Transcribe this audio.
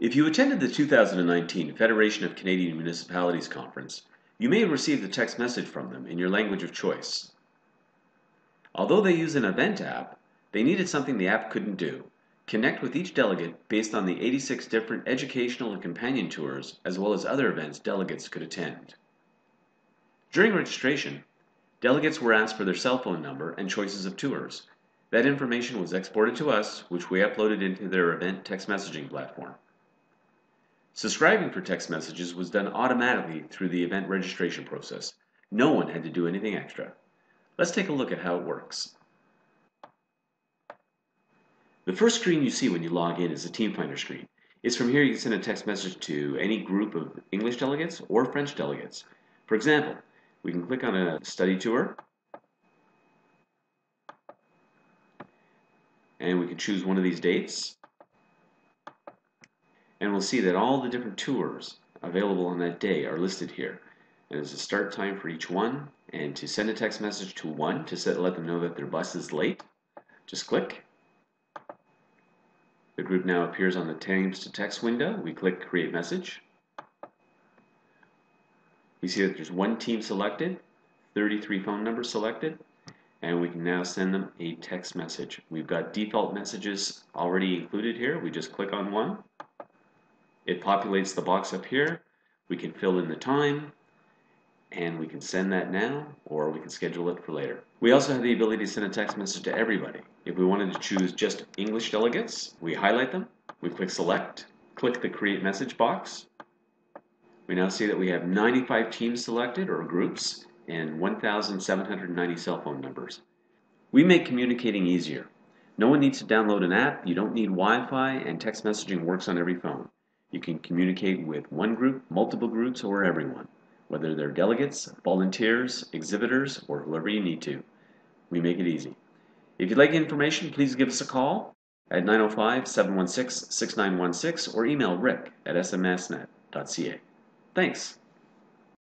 If you attended the 2019 Federation of Canadian Municipalities Conference, you may have received a text message from them in your language of choice. Although they use an event app, they needed something the app couldn't do connect with each delegate based on the 86 different educational and companion tours, as well as other events delegates could attend. During registration, delegates were asked for their cell phone number and choices of tours. That information was exported to us, which we uploaded into their event text messaging platform. Subscribing for text messages was done automatically through the event registration process. No one had to do anything extra. Let's take a look at how it works. The first screen you see when you log in is the Team Finder screen. It's from here you can send a text message to any group of English delegates or French delegates. For example, we can click on a study tour and we can choose one of these dates and we'll see that all the different tours available on that day are listed here. And there's a start time for each one and to send a text message to one to set, let them know that their bus is late, just click the group now appears on the Teams to Text window. We click Create Message. We see that there's one team selected, 33 phone numbers selected, and we can now send them a text message. We've got default messages already included here. We just click on one. It populates the box up here. We can fill in the time, and we can send that now or we can schedule it for later. We also have the ability to send a text message to everybody. If we wanted to choose just English delegates, we highlight them, we click select, click the create message box. We now see that we have 95 teams selected or groups and 1,790 cell phone numbers. We make communicating easier. No one needs to download an app, you don't need Wi-Fi, and text messaging works on every phone. You can communicate with one group, multiple groups, or everyone whether they're delegates, volunteers, exhibitors, or whoever you need to. We make it easy. If you'd like information, please give us a call at 905 716 6916 or email rick at smsnet.ca. Thanks.